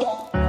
Bye.